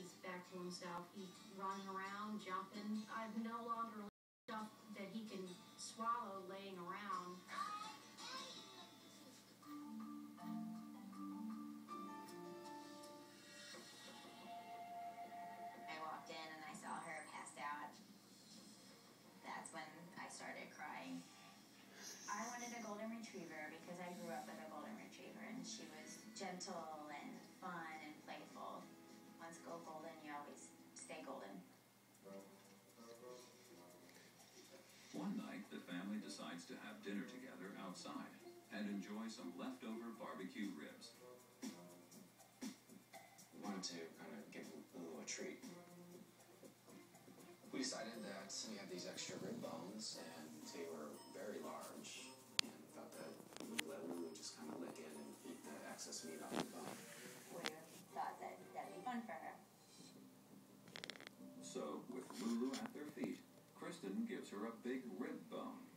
he's back to himself. He's running around, jumping. I've no longer stuff that he can swallow laying around. Stay golden. One night, the family decides to have dinner together outside and enjoy some leftover barbecue ribs. We wanted to kind of give Lulu a treat. We decided that we had these extra rib bones and Lulu at their feet, Kristen gives her a big rib bone.